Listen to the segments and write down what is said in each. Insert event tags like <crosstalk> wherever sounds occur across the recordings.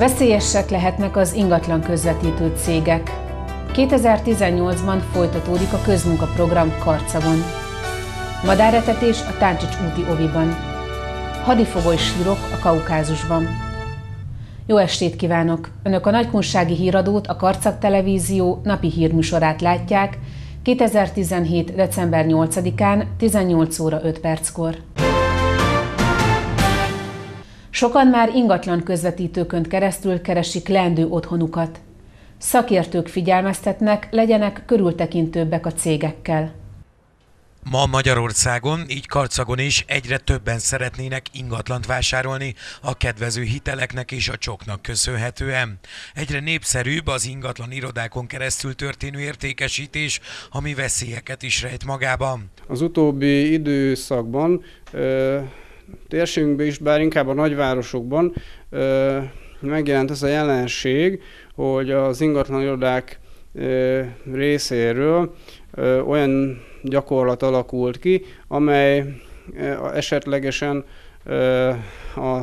Veszélyesek lehetnek az ingatlan közvetítő cégek. 2018-ban folytatódik a közmunkaprogram Karcagon. Madáretetés a Táncsics úti oviban. Hadifogoly sírok a Kaukázusban. Jó estét kívánok! Önök a Nagykunsági Híradót, a Karcag Televízió napi hírműsorát látják 2017. december 8-án 18 óra 5 perckor. Sokan már ingatlan közvetítőkön keresztül keresik leendő otthonukat. Szakértők figyelmeztetnek, legyenek körültekintőbbek a cégekkel. Ma Magyarországon, így Karcagon is egyre többen szeretnének ingatlant vásárolni a kedvező hiteleknek és a csoknak köszönhetően. Egyre népszerűbb az ingatlan irodákon keresztül történő értékesítés, ami veszélyeket is rejt magában. Az utóbbi időszakban térségünkben is, bár inkább a nagyvárosokban megjelent ez a jelenség, hogy az ingatlan irodák ö, részéről olyan gyakorlat alakult ki, amely esetlegesen a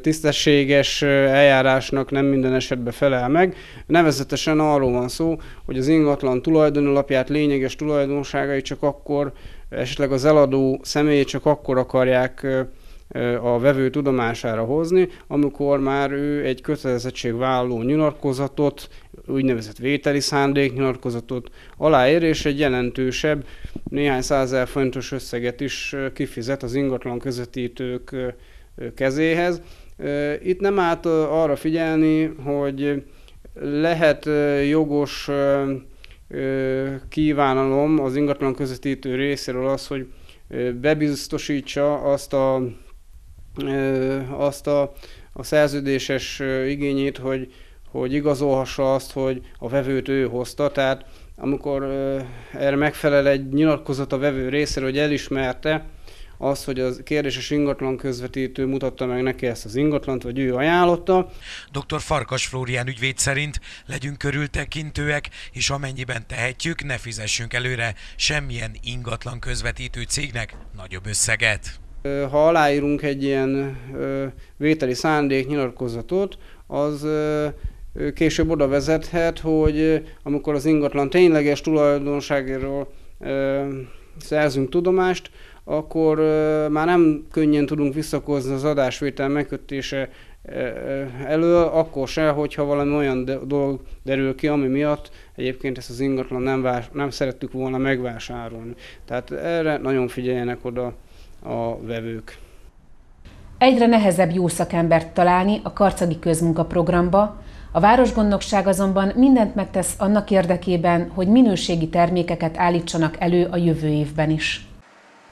tisztességes eljárásnak nem minden esetben felel meg. Nevezetesen arról van szó, hogy az ingatlan tulajdonalapját, lényeges tulajdonságai csak akkor esetleg az eladó személy csak akkor akarják a vevő tudomására hozni, amikor már ő egy kötelezettségvállaló nyilatkozatot, úgynevezett vételi szándéknyilatkozatot aláír, és egy jelentősebb, néhány százezer fontos összeget is kifizet az ingatlan közvetítők kezéhez. Itt nem állt arra figyelni, hogy lehet jogos kívánalom az ingatlan közvetítő részéről az, hogy bebiztosítsa azt a, azt a, a szerződéses igényét, hogy, hogy igazolhassa azt, hogy a vevőt ő hozta. Tehát amikor erre megfelel egy nyilatkozat a vevő részéről, hogy elismerte, az, hogy az kérdéses ingatlan közvetítő mutatta meg neki ezt az ingatlant, vagy ő ajánlotta. Dr. Farkas Flórián ügyvéd szerint legyünk körültekintőek, és amennyiben tehetjük, ne fizessünk előre semmilyen ingatlan közvetítő cégnek nagyobb összeget. Ha aláírunk egy ilyen vételi szándék nyilatkozatot, az később oda vezethet, hogy amikor az ingatlan tényleges tulajdonságéről szerzünk tudomást, akkor már nem könnyen tudunk visszakozni az adásvétel megkötése elől, akkor se, hogyha valami olyan dolog derül ki, ami miatt egyébként ezt az ingatlan nem, vás, nem szerettük volna megvásárolni. Tehát erre nagyon figyeljenek oda a vevők. Egyre nehezebb jó szakembert találni a karcagi közmunkaprogramba, a városgondnokság azonban mindent megtesz annak érdekében, hogy minőségi termékeket állítsanak elő a jövő évben is.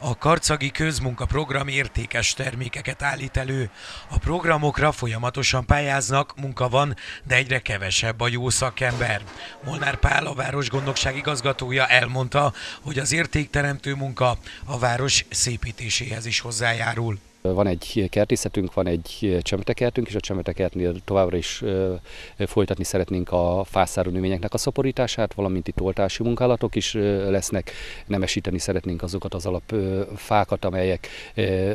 A Karcagi Közmunkaprogram értékes termékeket állít elő. A programokra folyamatosan pályáznak, munka van, de egyre kevesebb a jó szakember. Molnár Pál, a városgondnokság igazgatója elmondta, hogy az értékteremtő munka a város szépítéséhez is hozzájárul. Van egy kertészetünk, van egy csemetekertünk, és a csemetekertnél továbbra is folytatni szeretnénk a fászáró növényeknek a szaporítását, valamint itt oltási munkálatok is lesznek. Nemesíteni szeretnénk azokat az alapfákat, amelyek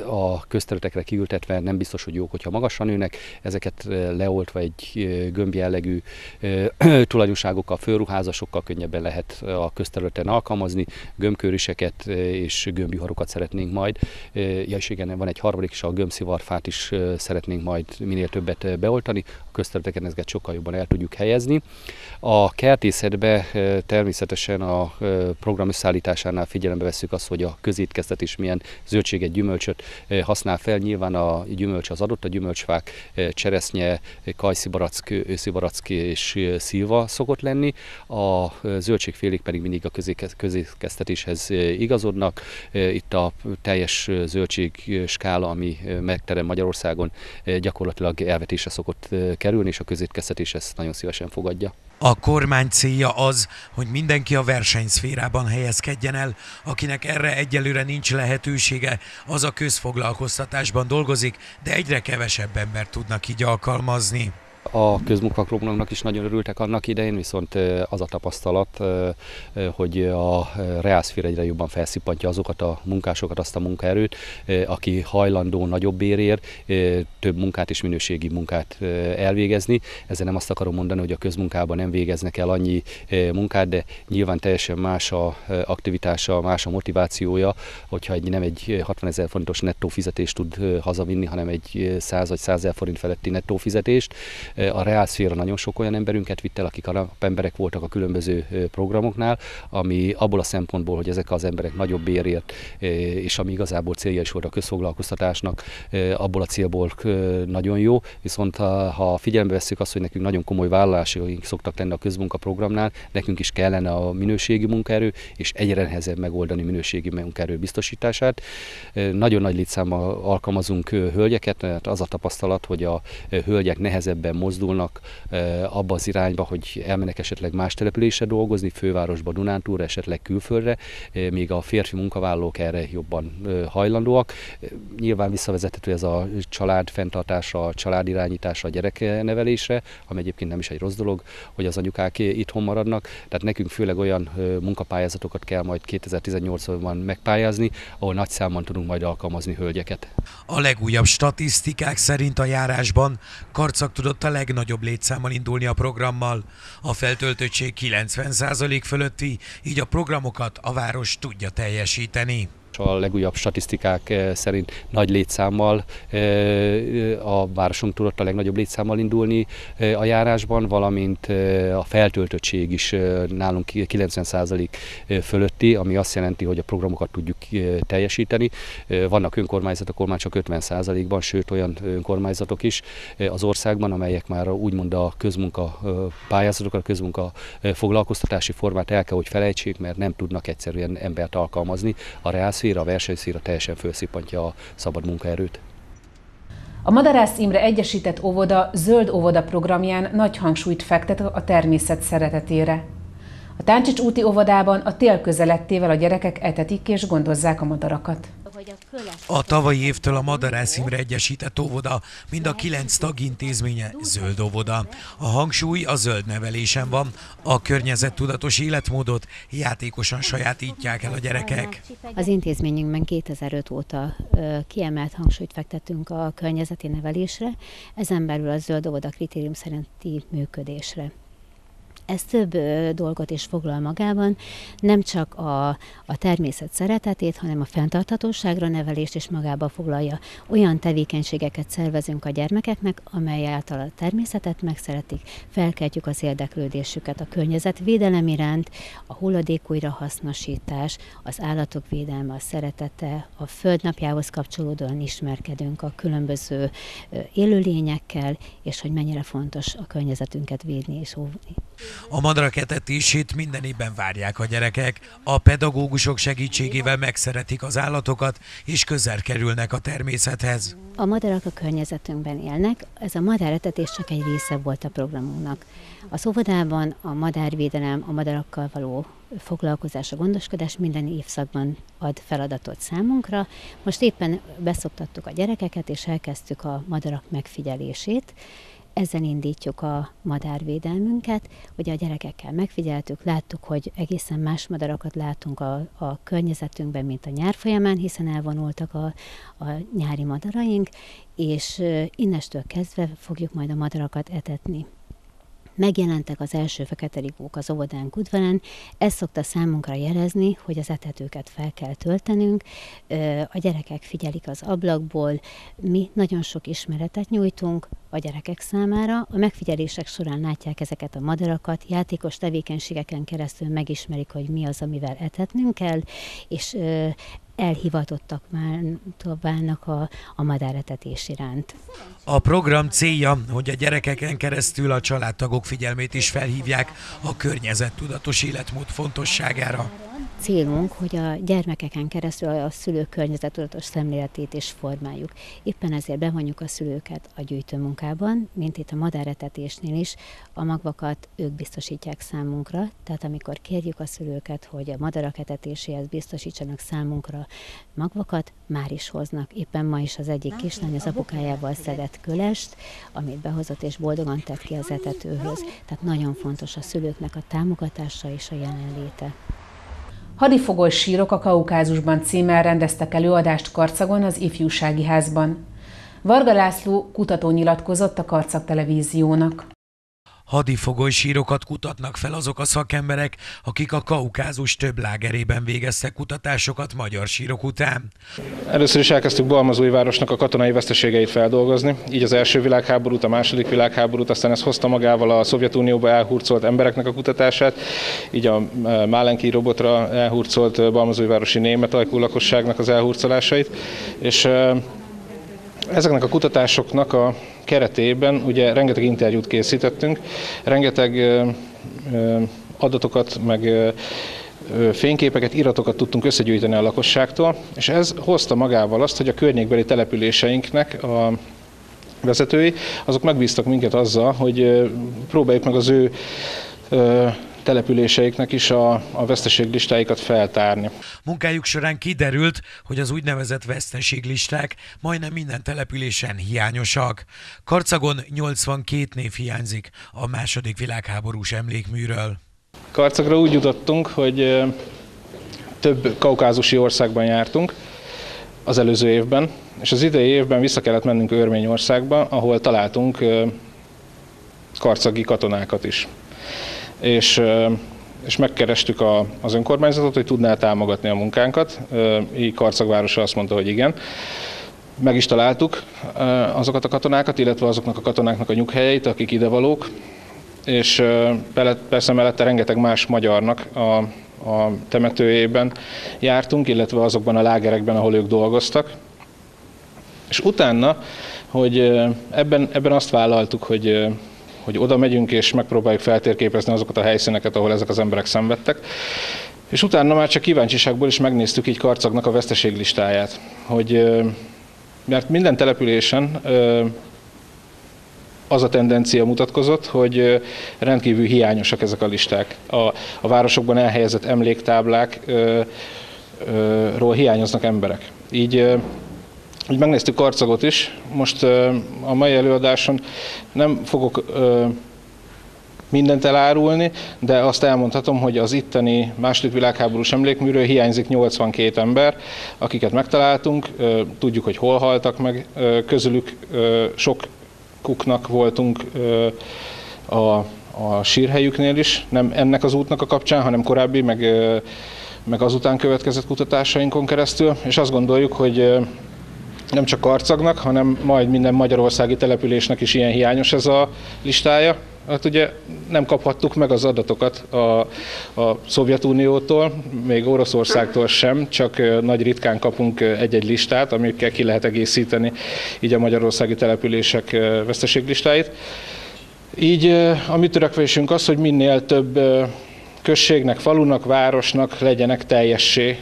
a közterületekre kiültetve nem biztos, hogy jók, hogyha magasan nőnek. Ezeket leoltva egy gömb jellegű <clears throat> tulajdonságokkal, fölruházasokkal könnyebben lehet a közterületen alkalmazni. Gömbköriseket és gömbjuharokat szeretnénk majd. Ja, és igen, van egy harmadik harmadik is a gömbszivarfát is szeretnénk majd minél többet beoltani, a közterületeken ezeket sokkal jobban el tudjuk helyezni. A kertészetbe természetesen a program összeállításánál figyelembe veszük azt, hogy a közétkeztet is milyen zöldséget, gyümölcsöt használ fel. Nyilván a gyümölcs az adott, a gyümölcsfák cseresznye, kajszibarack, őszibarack és szilva szokott lenni. A zöldségfélék pedig mindig a közétkeztetéshez igazodnak. Itt a teljes zöldség skála ami megterem Magyarországon, gyakorlatilag elvetésre szokott kerülni, és a közétkeztetés ezt nagyon szívesen fogadja. A kormány célja az, hogy mindenki a versenyszférában helyezkedjen el, akinek erre egyelőre nincs lehetősége, az a közfoglalkoztatásban dolgozik, de egyre kevesebb ember tudnak így alkalmazni. A közmunkaprogramnak is nagyon örültek annak idején, viszont az a tapasztalat, hogy a reálszféra egyre jobban felszipantja azokat a munkásokat, azt a munkaerőt, aki hajlandó nagyobb bérért több munkát és minőségi munkát elvégezni. Ezzel nem azt akarom mondani, hogy a közmunkában nem végeznek el annyi munkát, de nyilván teljesen más a aktivitása, más a motivációja, hogyha egy, nem egy 60 ezer forintos nettó fizetést tud hazavinni, hanem egy 100 vagy 100 ezer forint feletti nettó fizetést. A reálszféra nagyon sok olyan emberünket vitt el, akik a emberek voltak a különböző programoknál, ami abból a szempontból, hogy ezek az emberek nagyobb bérért, és ami igazából célja is volt a közfoglalkoztatásnak, abból a célból nagyon jó, viszont ha, ha figyelembe veszük azt, hogy nekünk nagyon komoly vállalásaink szoktak lenni a közmunkaprogramnál, nekünk is kellene a minőségi munkaerő, és egyre nehezebb megoldani minőségi munkaerő biztosítását. Nagyon nagy létszámmal alkalmazunk hölgyeket, mert az a tapasztalat, hogy a hölgyek nehezebben mozdulnak abba az irányba, hogy elmenek esetleg más településre dolgozni, fővárosba, Dunántúra, esetleg külföldre, míg a férfi munkavállalók erre jobban hajlandóak. Nyilván visszavezethető ez a család fenntartása, a család irányítása, a gyereknevelésre, ami egyébként nem is egy rossz dolog, hogy az anyukák itthon maradnak. Tehát nekünk főleg olyan munkapályázatokat kell majd 2018-ban megpályázni, ahol nagy számban tudunk majd alkalmazni hölgyeket. A legújabb statisztikák szerint a járásban Karcag tudott a legnagyobb létszámmal indulni a programmal. A feltöltöttség 90% fölötti, így a programokat a város tudja teljesíteni a legújabb statisztikák eh, szerint nagy létszámmal eh, a városunk tudott a legnagyobb létszámmal indulni eh, a járásban, valamint a feltöltöttség is nálunk 90% fölötti, ami azt jelenti, hogy a programokat tudjuk teljesíteni. Vannak önkormányzatok, ahol már csak 50%-ban, sőt olyan önkormányzatok is az országban, amelyek már úgymond a közmunka pályázatokat, a közmunka foglalkoztatási formát el kell, hogy felejtsék, mert nem tudnak egyszerűen embert alkalmazni. A reálszféra szféra, a versenyszféra teljesen felszippantja a szabad munkaerőt. A Madarász Imre Egyesített Óvoda zöld óvoda programján nagy hangsúlyt fektet a természet szeretetére. A Táncsics úti óvodában a tél közelettével a gyerekek etetik és gondozzák a madarakat a tavalyi évtől a Madarász Imre Egyesített Óvoda, mind a kilenc tagintézménye zöld óvoda. A hangsúly a zöld nevelésen van, a környezettudatos életmódot játékosan sajátítják el a gyerekek. Az intézményünkben 2005 óta kiemelt hangsúlyt fektetünk a környezeti nevelésre, ezen belül a zöld óvoda kritérium szerinti működésre. Ez több dolgot is foglal magában, nem csak a, a természet szeretetét, hanem a fenntarthatóságra nevelést is magába foglalja. Olyan tevékenységeket szervezünk a gyermekeknek, amely által a természetet megszeretik, felkeltjük az érdeklődésüket a környezetvédelem iránt, a hulladék újrahasznosítás, az állatok védelme, a szeretete, a földnapjához kapcsolódóan ismerkedünk a különböző élőlényekkel, és hogy mennyire fontos a környezetünket védni és óvni. A madarak etetését minden évben várják a gyerekek. A pedagógusok segítségével megszeretik az állatokat, és közel kerülnek a természethez. A madarak a környezetünkben élnek, ez a madáretetés csak egy része volt a programunknak. A óvodában a madárvédelem, a madarakkal való foglalkozás, a gondoskodás minden évszakban ad feladatot számunkra. Most éppen beszoktattuk a gyerekeket, és elkezdtük a madarak megfigyelését ezzel indítjuk a madárvédelmünket. Ugye a gyerekekkel megfigyeltük, láttuk, hogy egészen más madarakat látunk a, a környezetünkben, mint a nyár folyamán, hiszen elvonultak a, a nyári madaraink, és innestől kezdve fogjuk majd a madarakat etetni. Megjelentek az első fekete rigók az óvodánk udvarán, ez szokta számunkra jelezni, hogy az etetőket fel kell töltenünk, a gyerekek figyelik az ablakból, mi nagyon sok ismeretet nyújtunk a gyerekek számára, a megfigyelések során látják ezeket a madarakat, játékos tevékenységeken keresztül megismerik, hogy mi az, amivel etetnünk kell, és elhivatottak válnak a, a madáretetés iránt. A program célja, hogy a gyerekeken keresztül a családtagok figyelmét is felhívják a környezettudatos életmód fontosságára. Célunk, hogy a gyermekeken keresztül a szülők környezettudatos szemléletét is formáljuk. Éppen ezért bevonjuk a szülőket a gyűjtőmunkában, mint itt a madáretetésnél is, a magvakat ők biztosítják számunkra, tehát amikor kérjük a szülőket, hogy a madarak etetéséhez biztosítsanak számunkra magvakat már is hoznak. Éppen ma is az egyik kislány az apukájával szedett kölest, amit behozott és boldogan tett ki az etetőhöz. Tehát nagyon fontos a szülőknek a támogatása és a jelenléte. Hadifogoly sírok a Kaukázusban címmel rendeztek előadást Karcagon az ifjúsági házban. Varga László kutató nyilatkozott a Karcag televíziónak. Hadifogoly sírokat kutatnak fel azok a szakemberek, akik a Kaukázus több lágerében végeztek kutatásokat magyar sírok után. Először is elkezdtük Balmazúj városnak a katonai veszteségeit feldolgozni, így az első világháborút, a második világháborút, aztán ez hozta magával a Szovjetunióba elhurcolt embereknek a kutatását, így a e, Málenki robotra elhurcolt Balmazújvárosi német lakosságnak az elhurcolásait, és e, ezeknek a kutatásoknak a keretében ugye rengeteg interjút készítettünk, rengeteg adatokat, meg fényképeket, iratokat tudtunk összegyűjteni a lakosságtól, és ez hozta magával azt, hogy a környékbeli településeinknek a vezetői, azok megbíztak minket azzal, hogy próbáljuk meg az ő településeiknek is a, a veszteséglistáikat feltárni. Munkájuk során kiderült, hogy az úgynevezett veszteséglisták majdnem minden településen hiányosak. Karcagon 82 név hiányzik a második világháborús emlékműről. Karcagra úgy jutottunk, hogy több kaukázusi országban jártunk az előző évben, és az idei évben vissza kellett mennünk Örményországba, ahol találtunk karcagi katonákat is és, és megkerestük a, az önkormányzatot, hogy tudná támogatni a munkánkat. Így Karcagvárosa azt mondta, hogy igen. Meg is találtuk azokat a katonákat, illetve azoknak a katonáknak a nyughelyeit, akik idevalók, és persze mellette rengeteg más magyarnak a, a temetőjében jártunk, illetve azokban a lágerekben, ahol ők dolgoztak. És utána, hogy ebben, ebben azt vállaltuk, hogy hogy oda megyünk és megpróbáljuk feltérképezni azokat a helyszíneket, ahol ezek az emberek szenvedtek. És utána már csak kíváncsiságból is megnéztük így Karcagnak a veszteséglistáját, hogy mert minden településen az a tendencia mutatkozott, hogy rendkívül hiányosak ezek a listák. A, a városokban elhelyezett emléktáblákról hiányoznak emberek. Így így megnéztük Karcagot is. Most a mai előadáson nem fogok mindent elárulni, de azt elmondhatom, hogy az itteni második világháborús emlékműről hiányzik 82 ember, akiket megtaláltunk, tudjuk, hogy hol haltak meg, közülük sokuknak voltunk a, a sírhelyüknél is, nem ennek az útnak a kapcsán, hanem korábbi, meg, meg azután következett kutatásainkon keresztül, és azt gondoljuk, hogy nem csak Karcagnak, hanem majd minden magyarországi településnek is ilyen hiányos ez a listája. Hát ugye nem kaphattuk meg az adatokat a, a Szovjetuniótól, még Oroszországtól sem, csak nagy ritkán kapunk egy-egy listát, amikkel ki lehet egészíteni így a magyarországi települések veszteséglistáit. Így a mi törekvésünk az, hogy minél több községnek, falunak, városnak legyenek teljessé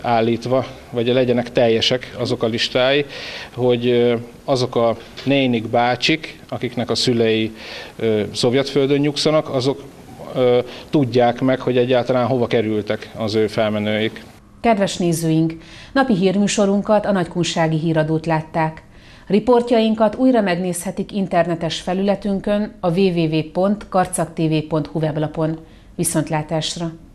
állítva, vagy legyenek teljesek azok a listái, hogy azok a nénik, bácsik, akiknek a szülei szovjetföldön nyugszanak, azok tudják meg, hogy egyáltalán hova kerültek az ő felmenőik. Kedves nézőink, napi hírműsorunkat a Nagykunsági híradót látták. Riportjainkat újra megnézhetik internetes felületünkön a www.karcagtv.hu weblapon. Viszontlátásra!